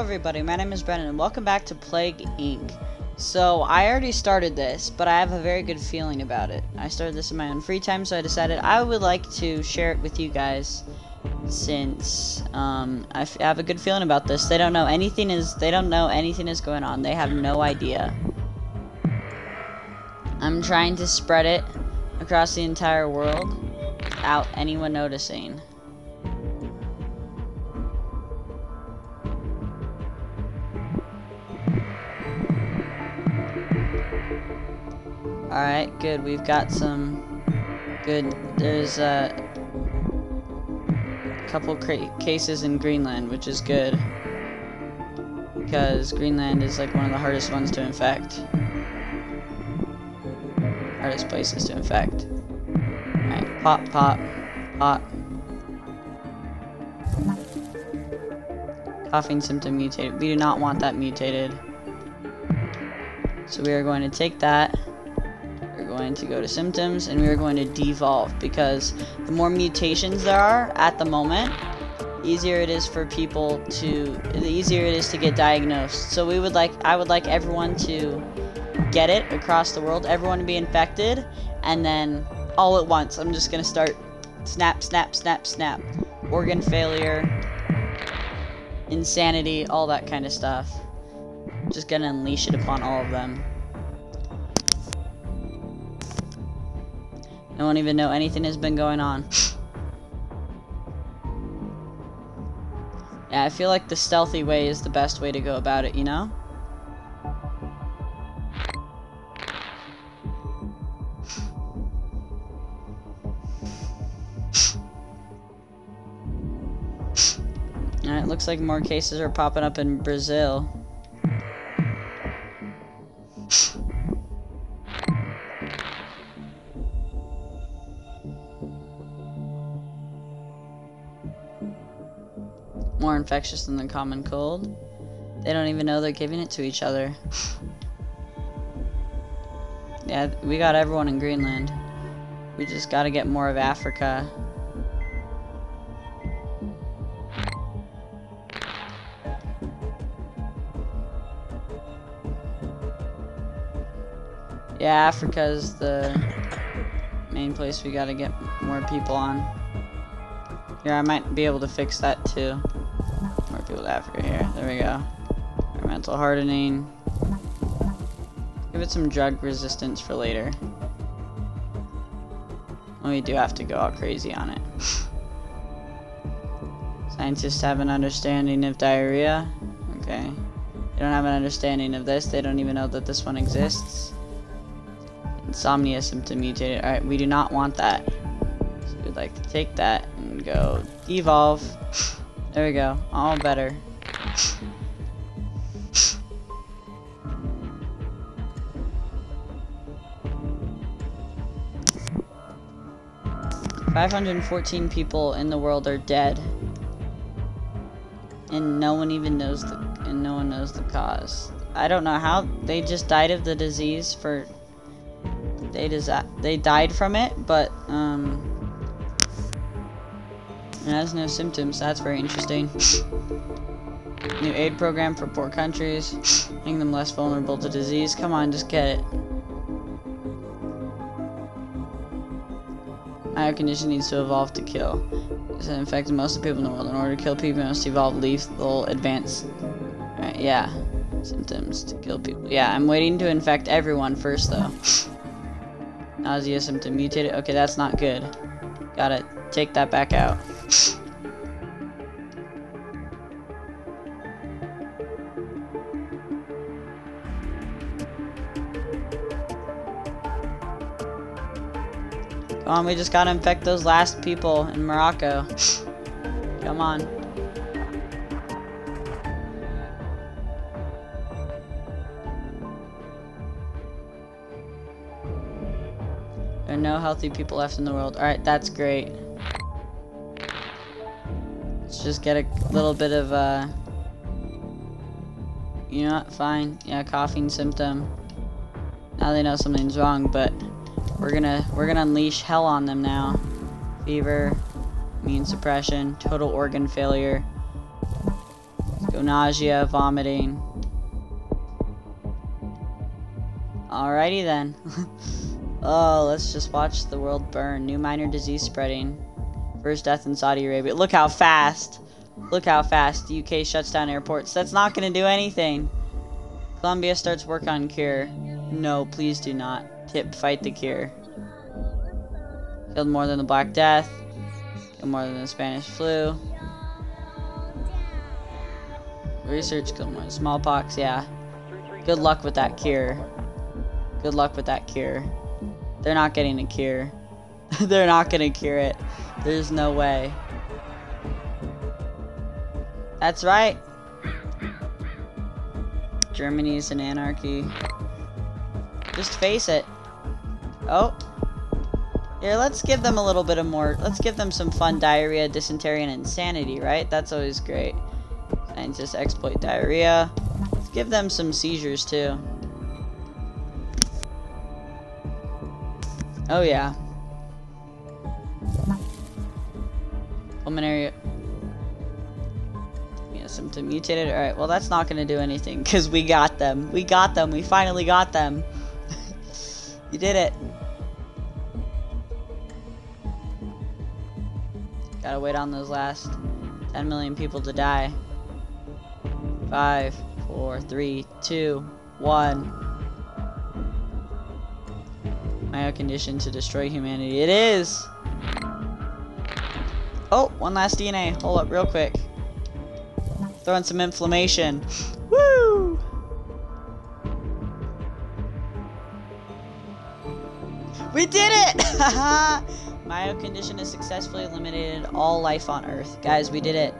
everybody, my name is Brennan and welcome back to Plague Inc. So, I already started this, but I have a very good feeling about it. I started this in my own free time, so I decided I would like to share it with you guys since um, I have a good feeling about this. They don't know anything is they don't know anything is going on. They have no idea. I'm trying to spread it across the entire world without anyone noticing. Alright, good. We've got some good. There's a couple cases in Greenland, which is good. Because Greenland is like one of the hardest ones to infect. Hardest places to infect. Alright, pop, pop, pop. Coughing symptom mutated. We do not want that mutated. So we are going to take that we're going to go to symptoms and we are going to devolve because the more mutations there are at the moment, easier it is for people to the easier it is to get diagnosed. So we would like I would like everyone to get it across the world, everyone to be infected, and then all at once. I'm just gonna start snap, snap, snap, snap. Organ failure, insanity, all that kind of stuff. Just gonna unleash it upon all of them. I won't even know anything has been going on. yeah, I feel like the stealthy way is the best way to go about it, you know? Alright, looks like more cases are popping up in Brazil. Infectious than the common cold. They don't even know they're giving it to each other. yeah, we got everyone in Greenland. We just gotta get more of Africa. Yeah, Africa is the main place we gotta get more people on. Yeah, I might be able to fix that too to Africa here. There we go. Mental hardening. Give it some drug resistance for later. We do have to go all crazy on it. Scientists have an understanding of diarrhea. Okay. They don't have an understanding of this. They don't even know that this one exists. Insomnia symptom mutated. Alright, we do not want that. So we'd like to take that and go devolve. There we go. All better. Five hundred and fourteen people in the world are dead. And no one even knows the and no one knows the cause. I don't know how they just died of the disease for they they died from it, but um it has no symptoms. That's very interesting. New aid program for poor countries. Making them less vulnerable to disease. Come on, just get it. Higher condition needs to evolve to kill. It's infected most of the people in the world. In order to kill people, must evolve lethal advanced. Right, yeah. Symptoms to kill people. Yeah, I'm waiting to infect everyone first, though. Nausea symptom mutated. Okay, that's not good. Gotta take that back out. Come on, we just gotta infect those last people in Morocco. Come on. There are no healthy people left in the world. Alright, that's great. Just get a little bit of, uh... You know what? Fine. Yeah, coughing symptom. Now they know something's wrong, but... We're gonna we're gonna unleash hell on them now. Fever, immune suppression, total organ failure. Go nausea, vomiting. Alrighty then. oh, let's just watch the world burn. New minor disease spreading. First death in Saudi Arabia. Look how fast. Look how fast the UK shuts down airports. That's not going to do anything. Colombia starts work on cure. No, please do not. Tip, fight the cure. Killed more than the Black Death. Killed more than the Spanish flu. Research killed more than smallpox, yeah. Good luck with that cure. Good luck with that cure. They're not getting a cure. They're not gonna cure it. There's no way. That's right. Germany's an anarchy. Just face it. Oh. Here, let's give them a little bit of more. Let's give them some fun diarrhea, dysentery, and insanity, right? That's always great. Scientists exploit diarrhea. Let's give them some seizures, too. Oh, yeah. Pulmonary symptom mutated. Alright, well that's not gonna do anything because we got them. We got them. We finally got them. you did it. Gotta wait on those last 10 million people to die. Five, four, three, two, one. My condition to destroy humanity. It is! Oh, one last DNA. Hold up real quick. Throw in some inflammation. Woo! We did it! Mayo condition has successfully eliminated all life on Earth. Guys, we did it.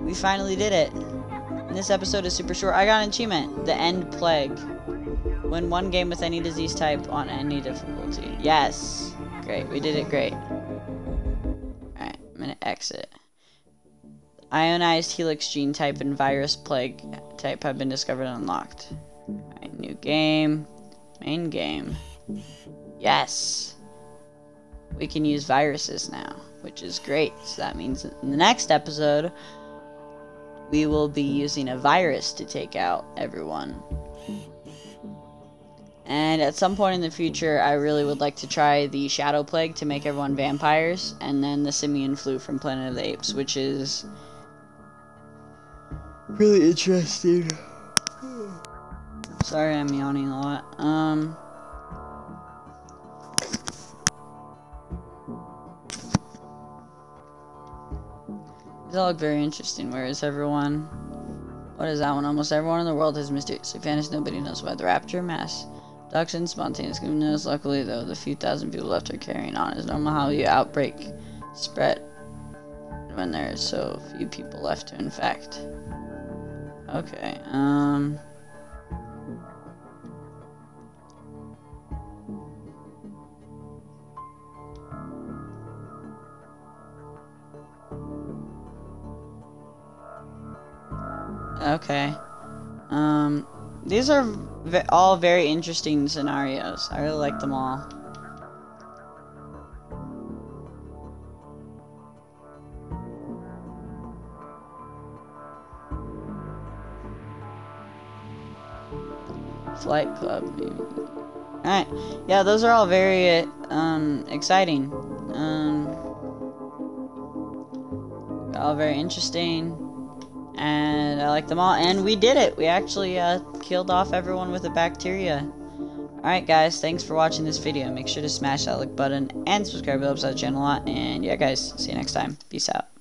We finally did it. And this episode is super short. I got an achievement. The End Plague. Win one game with any disease type on any difficulty. Yes. Great. We did it great. Exit. Ionized helix gene type and virus plague type have been discovered and unlocked. Right, new game. Main game. Yes! We can use viruses now, which is great. So that means in the next episode, we will be using a virus to take out everyone. And at some point in the future, I really would like to try the Shadow Plague to make everyone vampires, and then the Simian Flu from Planet of the Apes, which is really interesting. Sorry, I'm yawning a lot. Um. These all look very interesting. Where is everyone? What is that one? Almost everyone in the world has mysteriously vanished. Nobody knows why. The rapture mass. Production spontaneous knows. Luckily, though, the few thousand people left are carrying on. It's normal how the outbreak spread when there are so few people left to infect. Okay, um... Okay. Um, these are all very interesting scenarios. I really like them all. Flight Club. Alright. Yeah, those are all very, um, exciting. Um, all very interesting. And I like them all. And we did it! We actually, uh, killed off everyone with a bacteria. Alright guys, thanks for watching this video. Make sure to smash that like button and subscribe to the channel a lot. And yeah guys, see you next time. Peace out.